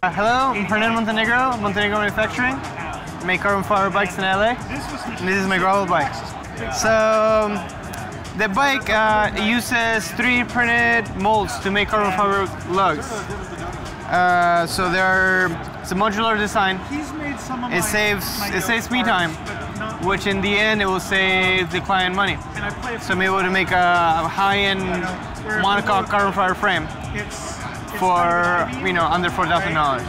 Uh, hello, I'm Hernan Montenegro, Montenegro Manufacturing. Make carbon fiber bikes in LA. And this is my gravel bike. So um, the bike uh, uses 3D printed molds to make carbon fiber lugs. Uh, so they're it's a modular design. It saves it saves me time, which in the end it will save the client money. So I'm able to make a high-end monocoque carbon fiber frame for you know under four thousand dollars.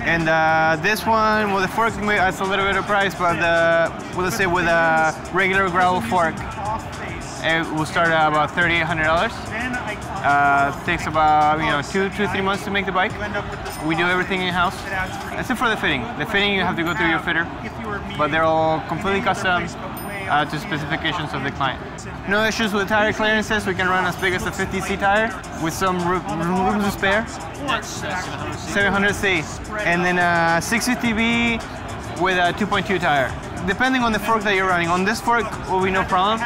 And uh, this one, well, the fork it's a little bit of price, but the well, let's say with a regular gravel fork, it will start at about thirty-eight hundred dollars. Uh, takes about you know two, two, three months to make the bike. We do everything in house, except for the fitting. The fitting you have to go through your fitter, but they're all completely custom uh, to specifications of the client. No issues with tire clearances. We can run as big as a 50C tire with some room, to spare. 700C. And then a 650B with a 2.2 tire. Depending on the fork that you're running. On this fork will be no problem.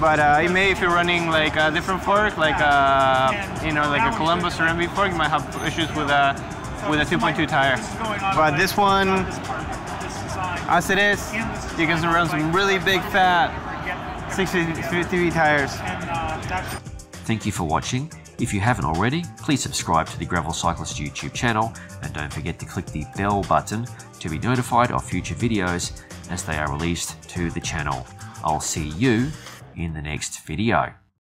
But uh, it may, if you're running like a different fork, like a, you know, like a Columbus or ENVE fork, you might have issues with a with a 2.2 tire. But this one, as it is, you can run some really big fat 650 tires. Thank you for watching. If you haven't already, please subscribe to the Gravel Cyclist YouTube channel and don't forget to click the bell button to be notified of future videos as they are released to the channel. I'll see you in the next video.